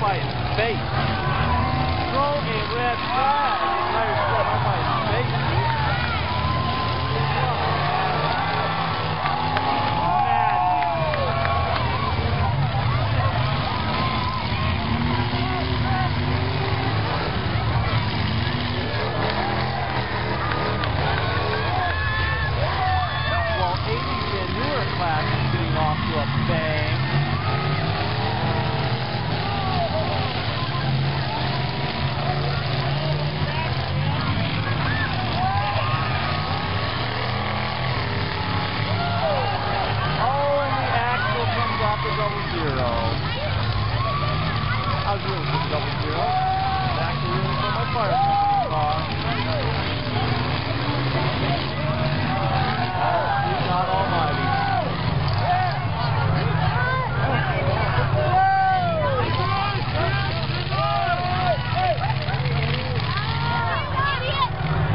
by his face. Throw a red flag.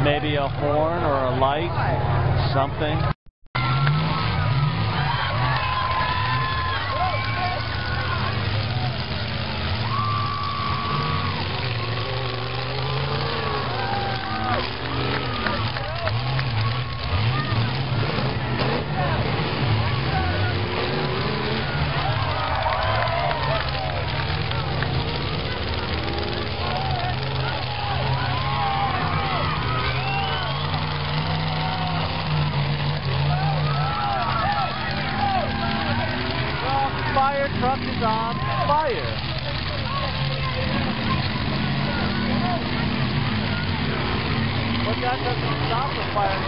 Maybe a horn or a light, something. Truck is on fire. But that doesn't stop the fire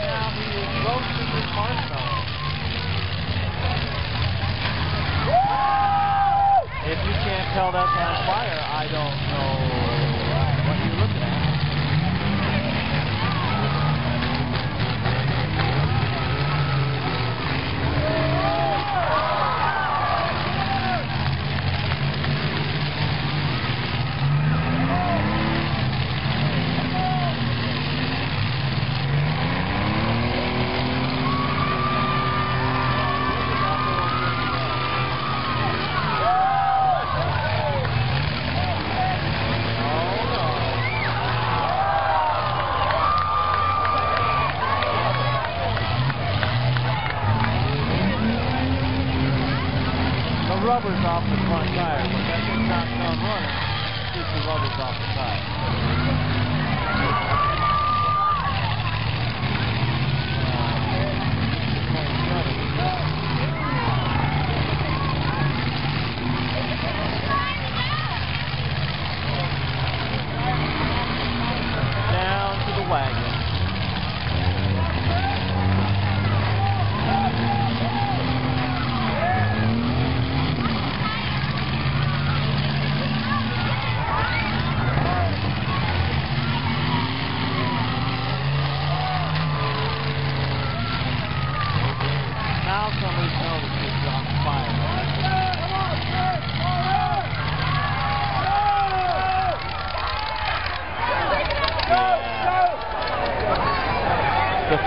now he is roasting. If you can't tell that's on fire, I don't know rubber's off the front tire, but that thing's not done running. Keep the rubber's off the tire.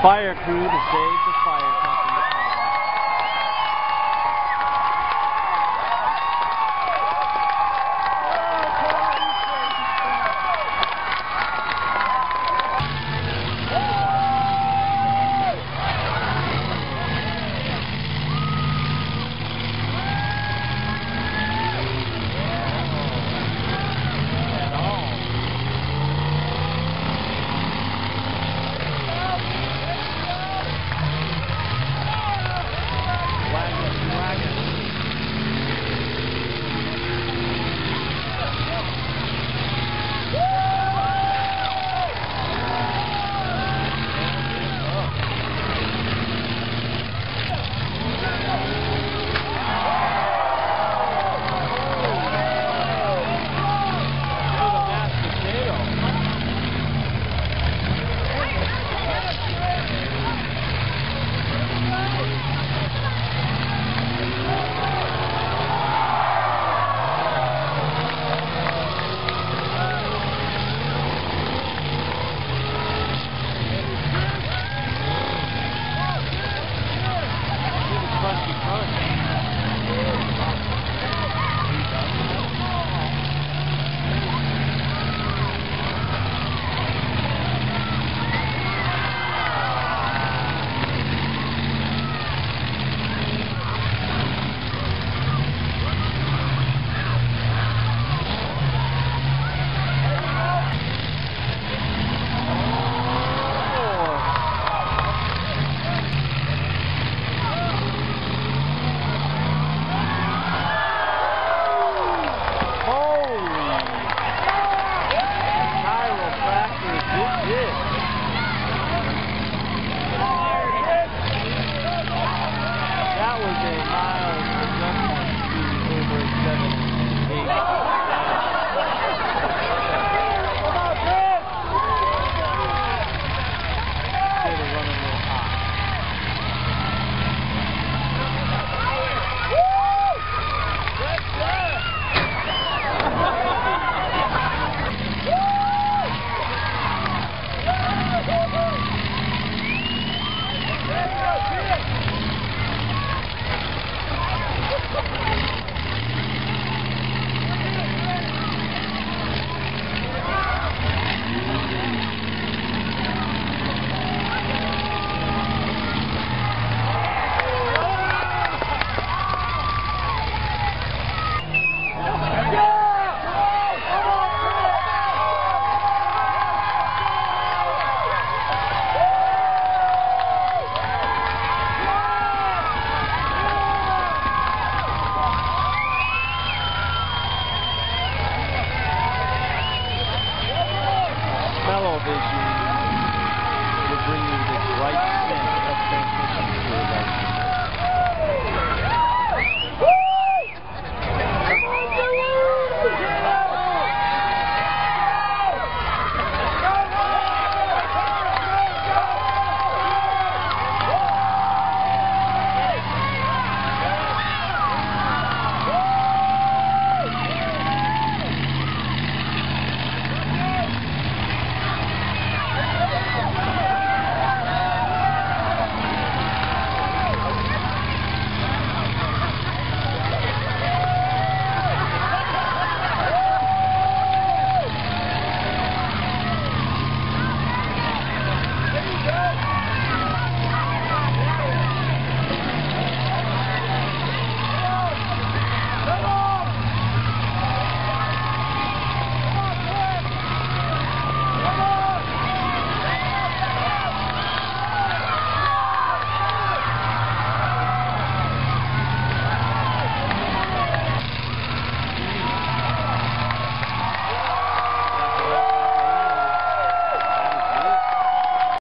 Fire crew to save the